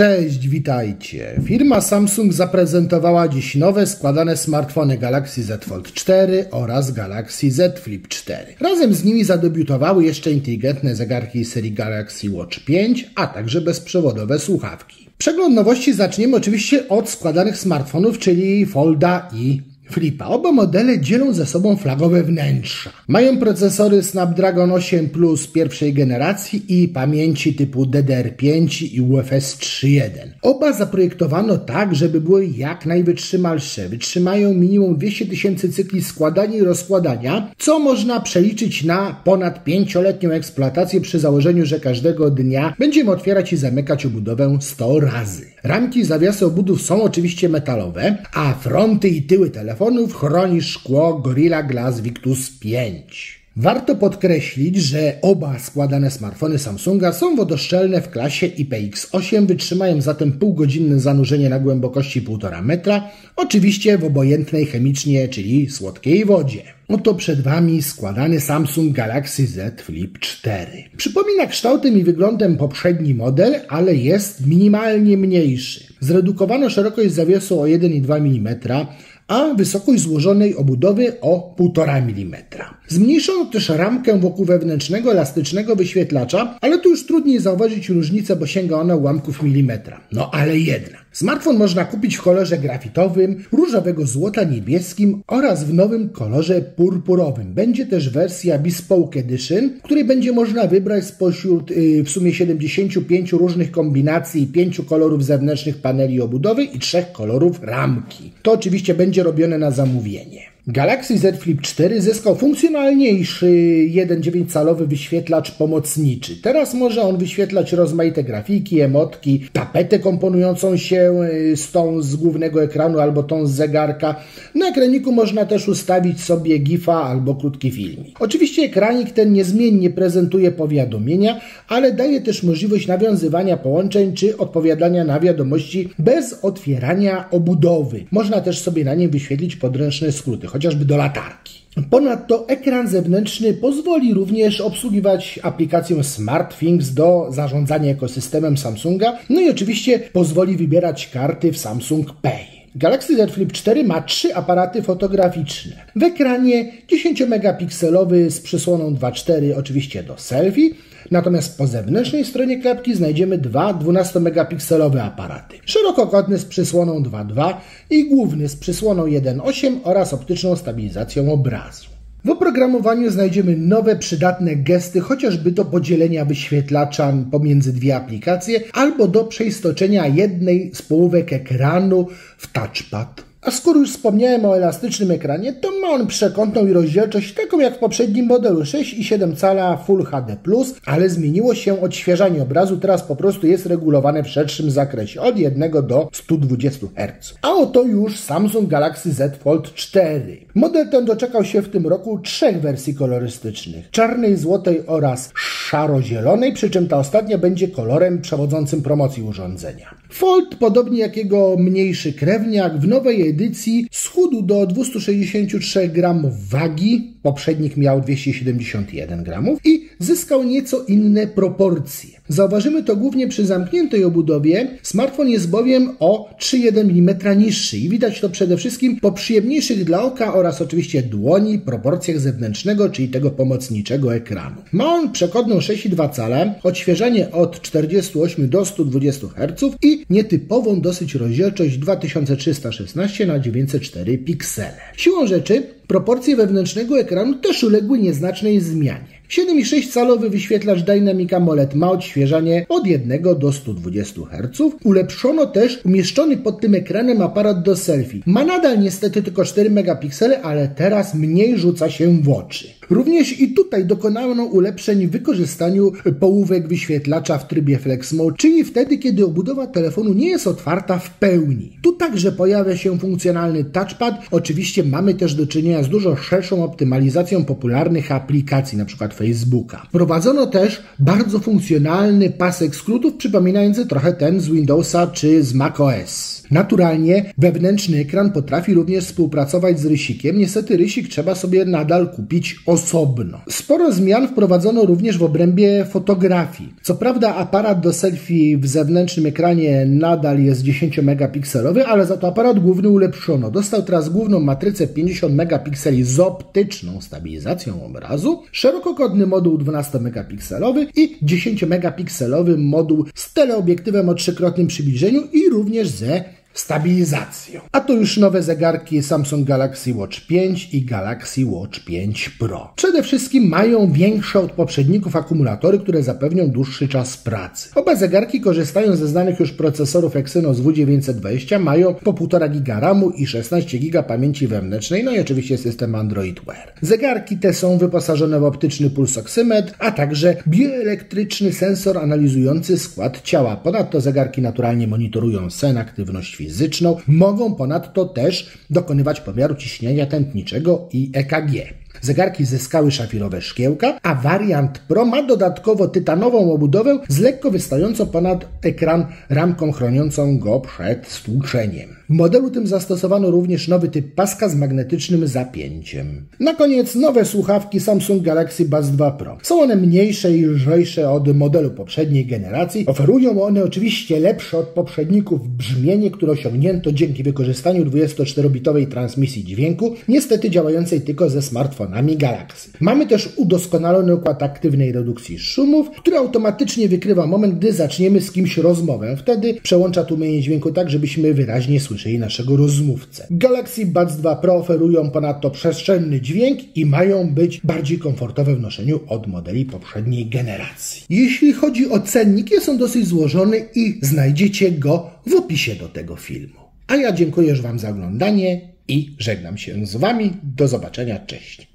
Cześć, witajcie. Firma Samsung zaprezentowała dziś nowe składane smartfony Galaxy Z Fold 4 oraz Galaxy Z Flip 4. Razem z nimi zadebiutowały jeszcze inteligentne zegarki serii Galaxy Watch 5, a także bezprzewodowe słuchawki. Przegląd nowości zaczniemy oczywiście od składanych smartfonów, czyli Folda i Flipa. Oba modele dzielą ze sobą flagowe wnętrza. Mają procesory Snapdragon 8 Plus pierwszej generacji i pamięci typu DDR5 i UFS 3.1. Oba zaprojektowano tak, żeby były jak najwytrzymalsze. Wytrzymają minimum 200 tysięcy cykli składania i rozkładania, co można przeliczyć na ponad 5-letnią eksploatację przy założeniu, że każdego dnia będziemy otwierać i zamykać obudowę 100 razy. Ramki zawiasy obudów są oczywiście metalowe, a fronty i tyły telefonów chroni szkło Gorilla Glass Victus 5. Warto podkreślić, że oba składane smartfony Samsunga są wodoszczelne w klasie IPX8, wytrzymają zatem półgodzinne zanurzenie na głębokości 1,5 metra, oczywiście w obojętnej chemicznie, czyli słodkiej wodzie. Oto przed Wami składany Samsung Galaxy Z Flip 4. Przypomina kształtem i wyglądem poprzedni model, ale jest minimalnie mniejszy. Zredukowano szerokość zawiesu o 1,2 mm, a wysokość złożonej obudowy o 1,5 mm. Zmniejszono też ramkę wokół wewnętrznego elastycznego wyświetlacza, ale tu już trudniej zauważyć różnicę, bo sięga ona ułamków milimetra. No ale jednak. Smartfon można kupić w kolorze grafitowym, różowego złota niebieskim oraz w nowym kolorze purpurowym. Będzie też wersja Bespoke Edition, w której będzie można wybrać spośród yy, w sumie 75 różnych kombinacji, 5 kolorów zewnętrznych paneli obudowy i 3 kolorów ramki. To oczywiście będzie robione na zamówienie. Galaxy Z Flip 4 zyskał funkcjonalniejszy 1,9-calowy wyświetlacz pomocniczy. Teraz może on wyświetlać rozmaite grafiki, emotki, tapetę komponującą się y, z tą z głównego ekranu albo tą z zegarka. Na ekraniku można też ustawić sobie GIFa albo krótki filmik. Oczywiście ekranik ten niezmiennie prezentuje powiadomienia, ale daje też możliwość nawiązywania połączeń czy odpowiadania na wiadomości bez otwierania obudowy. Można też sobie na nim wyświetlić podręczne skróty chociażby do latarki. Ponadto ekran zewnętrzny pozwoli również obsługiwać aplikację SmartThings do zarządzania ekosystemem Samsunga, no i oczywiście pozwoli wybierać karty w Samsung Pay. Galaxy Z Flip 4 ma trzy aparaty fotograficzne. W ekranie 10-megapikselowy z przysłoną 2.4 oczywiście do selfie, natomiast po zewnętrznej stronie klapki znajdziemy dwa 12-megapikselowe aparaty. Szerokokątny z przysłoną 2.2 i główny z przysłoną 1.8 oraz optyczną stabilizacją obrazu. W oprogramowaniu znajdziemy nowe przydatne gesty, chociażby do podzielenia wyświetlacza pomiędzy dwie aplikacje albo do przeistoczenia jednej z połówek ekranu w touchpad. A skoro już wspomniałem o elastycznym ekranie, to ma on przekątną i rozdzielczość taką jak w poprzednim modelu 6,7 cala Full HD+, ale zmieniło się odświeżanie obrazu, teraz po prostu jest regulowane w szerszym zakresie, od 1 do 120 Hz. A oto już Samsung Galaxy Z Fold 4. Model ten doczekał się w tym roku trzech wersji kolorystycznych, czarnej, złotej oraz szaro-zielonej, przy czym ta ostatnia będzie kolorem przewodzącym promocji urządzenia. Fold, podobnie jak jego mniejszy krewniak, w nowej edycji schudł do 263 gramów wagi, poprzednik miał 271 gramów i zyskał nieco inne proporcje. Zauważymy to głównie przy zamkniętej obudowie. Smartfon jest bowiem o 3,1 mm niższy i widać to przede wszystkim po przyjemniejszych dla oka oraz oczywiście dłoni proporcjach zewnętrznego, czyli tego pomocniczego ekranu. Ma on przekodną 6,2 cala, odświeżanie od 48 do 120 Hz i nietypową dosyć rozdzielczość 2316 na 904 piksele. Siłą rzeczy proporcje wewnętrznego ekranu też uległy nieznacznej zmianie. 7,6-calowy wyświetlacz Dynamic AMOLED ma odświeżanie od 1 do 120 Hz. Ulepszono też umieszczony pod tym ekranem aparat do selfie. Ma nadal niestety tylko 4 megapiksele, ale teraz mniej rzuca się w oczy. Również i tutaj dokonano ulepszeń w wykorzystaniu połówek wyświetlacza w trybie Flex Mode, czyli wtedy, kiedy obudowa telefonu nie jest otwarta w pełni. Tu także pojawia się funkcjonalny touchpad. Oczywiście mamy też do czynienia z dużo szerszą optymalizacją popularnych aplikacji, np. Facebooka. Prowadzono też bardzo funkcjonalny pasek skrótów, przypominający trochę ten z Windowsa czy z macOS. Naturalnie wewnętrzny ekran potrafi również współpracować z rysikiem. Niestety rysik trzeba sobie nadal kupić osobno. Sporo zmian wprowadzono również w obrębie fotografii. Co prawda aparat do selfie w zewnętrznym ekranie nadal jest 10 megapikselowy, ale za to aparat główny ulepszono. Dostał teraz główną matrycę 50 megapikseli z optyczną stabilizacją obrazu, szerokokątny moduł 12 megapikselowy i 10 megapikselowy moduł z teleobiektywem o trzykrotnym przybliżeniu i również ze stabilizacją. A to już nowe zegarki Samsung Galaxy Watch 5 i Galaxy Watch 5 Pro. Przede wszystkim mają większe od poprzedników akumulatory, które zapewnią dłuższy czas pracy. Oba zegarki korzystają ze znanych już procesorów Exynos W920, mają po 1,5 GB RAMu i 16 GB pamięci wewnętrznej, no i oczywiście system Android Wear. Zegarki te są wyposażone w optyczny pulsoksymetr, a także bioelektryczny sensor analizujący skład ciała. Ponadto zegarki naturalnie monitorują sen, aktywność fizyczną. Mogą ponadto też dokonywać pomiaru ciśnienia tętniczego i EKG. Zegarki zyskały szafirowe szkiełka, a wariant Pro ma dodatkowo tytanową obudowę z lekko wystającą ponad ekran ramką chroniącą go przed stłuczeniem. W modelu tym zastosowano również nowy typ paska z magnetycznym zapięciem. Na koniec nowe słuchawki Samsung Galaxy Buds 2 Pro. Są one mniejsze i lżejsze od modelu poprzedniej generacji. Oferują one oczywiście lepsze od poprzedników brzmienie, które osiągnięto dzięki wykorzystaniu 24-bitowej transmisji dźwięku, niestety działającej tylko ze smartfonami Galaxy. Mamy też udoskonalony układ aktywnej redukcji szumów, który automatycznie wykrywa moment, gdy zaczniemy z kimś rozmowę. Wtedy przełącza tłumienie dźwięku tak, żebyśmy wyraźnie słyszeli naszego rozmówcę. Galaxy Buds 2 Pro oferują ponadto przestrzenny dźwięk i mają być bardziej komfortowe w noszeniu od modeli poprzedniej generacji. Jeśli chodzi o cennik, jest on dosyć złożony i znajdziecie go w opisie do tego filmu. A ja dziękuję już Wam za oglądanie i żegnam się z Wami. Do zobaczenia. Cześć.